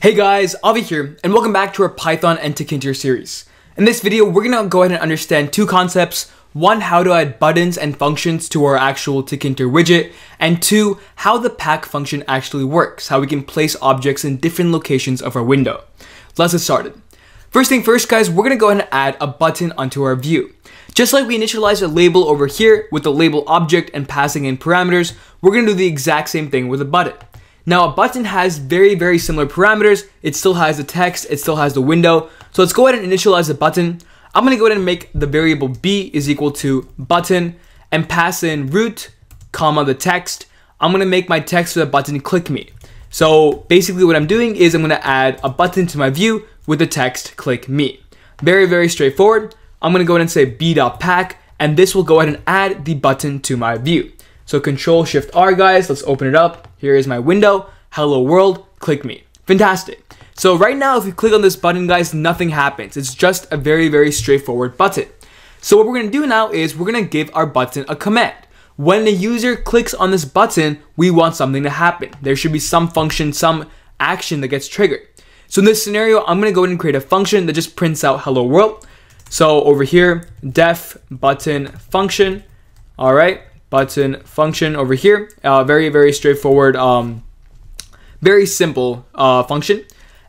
Hey guys, Avi here, and welcome back to our Python and Tkinter series. In this video, we're gonna go ahead and understand two concepts. One, how to add buttons and functions to our actual Tkinter widget, and two, how the pack function actually works, how we can place objects in different locations of our window. Let's get started. First thing first guys, we're gonna go ahead and add a button onto our view. Just like we initialize a label over here with the label object and passing in parameters, we're gonna do the exact same thing with a button. Now a button has very, very similar parameters. It still has the text, it still has the window. So let's go ahead and initialize the button. I'm gonna go ahead and make the variable b is equal to button and pass in root, comma, the text. I'm gonna make my text for the button click me. So basically what I'm doing is I'm gonna add a button to my view with the text click me. Very, very straightforward. I'm gonna go ahead and say b.pack and this will go ahead and add the button to my view. So control shift R guys, let's open it up. Here is my window, hello world, click me. Fantastic. So right now, if you click on this button guys, nothing happens. It's just a very, very straightforward button. So what we're gonna do now is we're gonna give our button a command. When the user clicks on this button, we want something to happen. There should be some function, some action that gets triggered. So in this scenario, I'm gonna go ahead and create a function that just prints out hello world. So over here, def button function, all right, button function over here. Uh, very, very straightforward, um, very simple uh, function.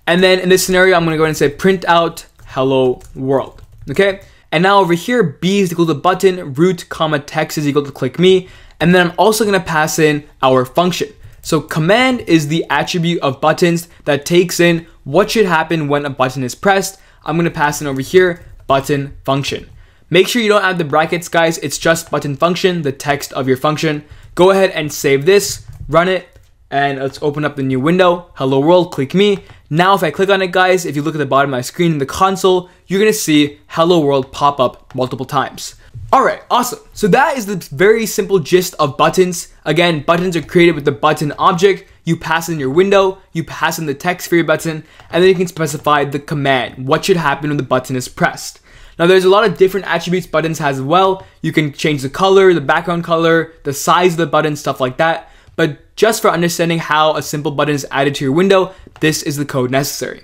And then in this scenario, I'm gonna go ahead and say print out hello world, okay? And now over here, b is equal to button, root, comma, text is equal to click me. And then I'm also gonna pass in our function. So command is the attribute of buttons that takes in what should happen when a button is pressed. I'm gonna pass in over here, button function. Make sure you don't add the brackets, guys. It's just button function, the text of your function. Go ahead and save this, run it, and let's open up the new window. Hello world, click me. Now if I click on it, guys, if you look at the bottom of my screen in the console, you're gonna see hello world pop up multiple times. Alright, awesome. So that is the very simple gist of buttons. Again, buttons are created with the button object. You pass in your window, you pass in the text for your button, and then you can specify the command, what should happen when the button is pressed. Now there's a lot of different attributes buttons has as well. You can change the color, the background color, the size of the button, stuff like that. But just for understanding how a simple button is added to your window, this is the code necessary.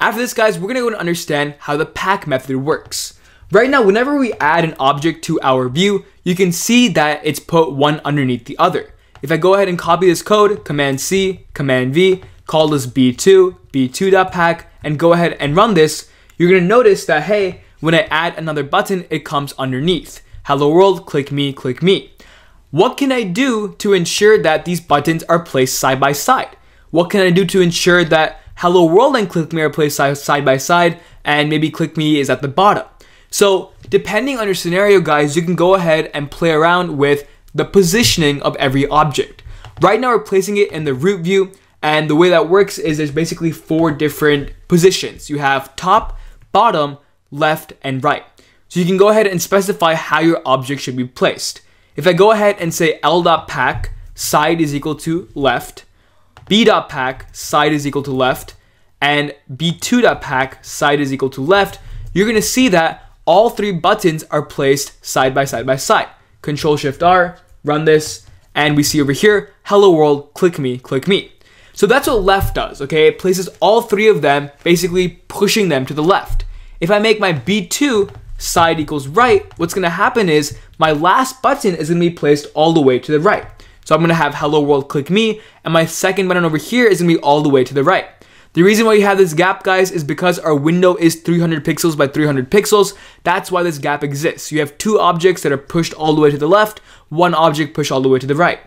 After this guys, we're gonna go and understand how the pack method works. Right now, whenever we add an object to our view, you can see that it's put one underneath the other. If I go ahead and copy this code, Command C, Command V, call this B2, B2.pack, and go ahead and run this, you're gonna notice that, hey, when I add another button, it comes underneath. Hello world, click me, click me. What can I do to ensure that these buttons are placed side by side? What can I do to ensure that hello world and click me are placed side by side and maybe click me is at the bottom? So depending on your scenario guys, you can go ahead and play around with the positioning of every object. Right now we're placing it in the root view and the way that works is there's basically four different positions. You have top, bottom, left, and right. So you can go ahead and specify how your object should be placed. If I go ahead and say L.pack, side is equal to left, B.pack, side is equal to left, and B2.pack, side is equal to left, you're gonna see that all three buttons are placed side by side by side. Control Shift R, run this, and we see over here, hello world, click me, click me. So that's what left does, okay? It places all three of them, basically pushing them to the left. If I make my B2 side equals right, what's gonna happen is my last button is gonna be placed all the way to the right. So I'm gonna have hello world click me, and my second button over here is gonna be all the way to the right. The reason why you have this gap, guys, is because our window is 300 pixels by 300 pixels. That's why this gap exists. You have two objects that are pushed all the way to the left, one object pushed all the way to the right.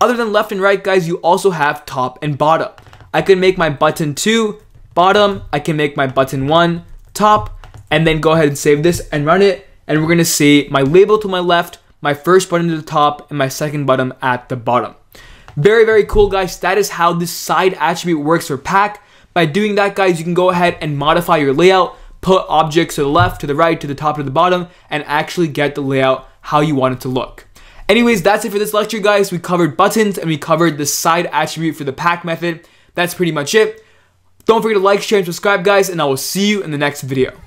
Other than left and right, guys, you also have top and bottom. I can make my button 2 bottom, I can make my button 1 top, and then go ahead and save this and run it. And we're gonna see my label to my left, my first button to the top, and my second button at the bottom. Very, very cool, guys. That is how this side attribute works for pack. By doing that, guys, you can go ahead and modify your layout, put objects to the left, to the right, to the top, to the bottom, and actually get the layout how you want it to look. Anyways, that's it for this lecture, guys. We covered buttons and we covered the side attribute for the pack method. That's pretty much it. Don't forget to like, share, and subscribe, guys, and I will see you in the next video.